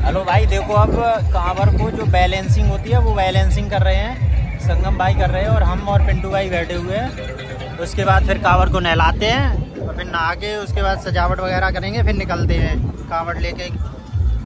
Hello भाई, देखो अब कांवर को जो बैलेंसिंग होती है, वो बैलेंसिंग कर रहे हैं। संगम भाई कर रहे हैं और हम और पिंटू भाई बैठे हुए हैं। उसके बाद फिर कांवर को नहलाते हैं और फिर नहा के उसके बाद सजावट वगैरह करेंगे, फिर निकलते हैं। कांवड़ लेके